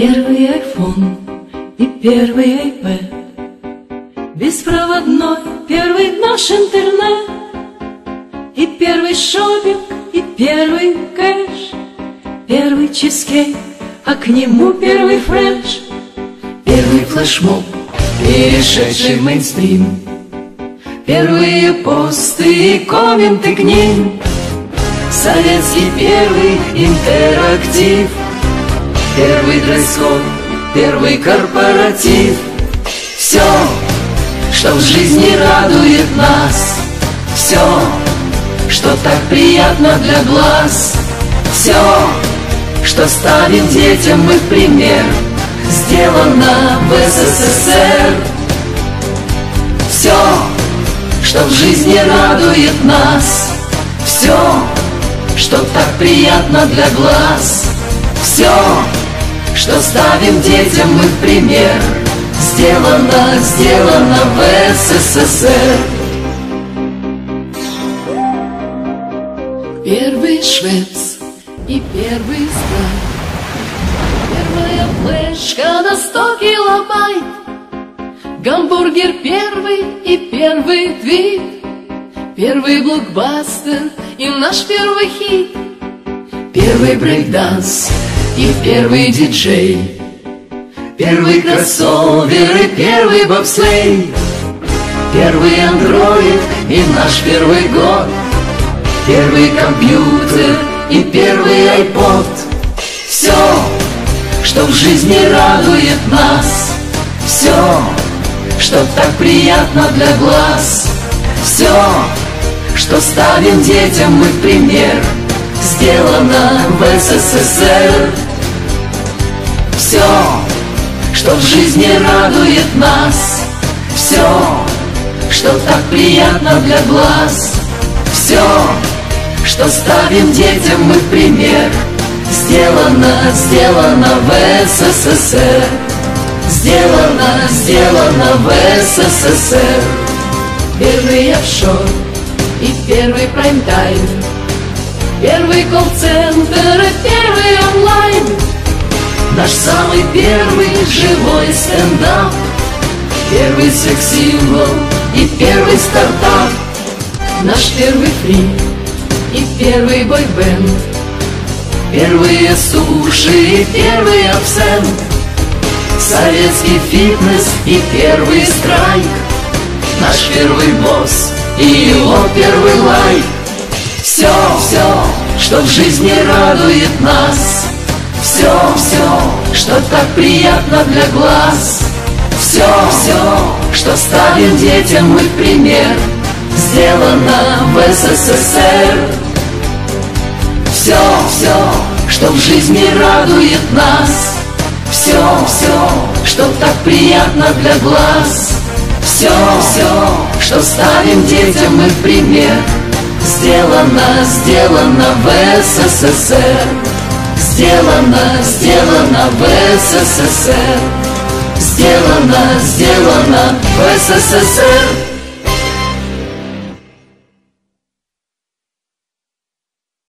Первый iPhone и первый iPad Беспроводной первый наш интернет. И первый шопинг, и первый кэш. Первый чизкейк, а к нему первый фреш. Первый флешмоб, перешедший в мейнстрим. Первые посты и комменты к ним. Советский первый интерактив Первый дресс-код, первый корпоратив. Все, что в жизни радует нас. Все, что так приятно для глаз. Все, что ставим детям мы в пример Сделано в СССР. Все, что в жизни радует нас. Все, что так приятно для глаз Все, что ставим детям мы в пример. Сделано, сделано в СССР. Первый швепс и первый страйк Первая флешка на сто килобайт. Гамбургер первый и первый твит. Первый блокбастер и наш первый хит. Первый брейкданс и первый диджей Первый кроссовер и первый бобслей. Первый андроид и наш первый год. Первый компьютер и первый айпод. Все, что в жизни радует нас. Все, что так приятно для глаз. Все, что ставим детям мы в пример Сделано в СССР. Все, что в жизни радует нас. Все, что так приятно для глаз. Все, что ставим детям мы в пример. Сделано, сделано в СССР. Сделано, сделано в СССР. Первый офшор и первый прайм-тайм Первый колл-центр и первый онлайн. Наш самый первый живой стендап. Первый секс-символ и первый стартап. Наш первый фри и первый бойбенд. Первые суши и первый абсент. Советский фитнес и первый страйк. Наш первый босс и его первый лайк Все, все, что в жизни радует нас. Все, все, что так приятно для глаз. Все, все, что ставим детям мы в пример Сделано в СССР. Все, все, что в жизни радует нас. Все, все, что так приятно для глаз. Все, все, что ставим детям мы в пример Сделано, сделано в СССР. Сделано, сделано в СССР. Сделано, сделано в СССР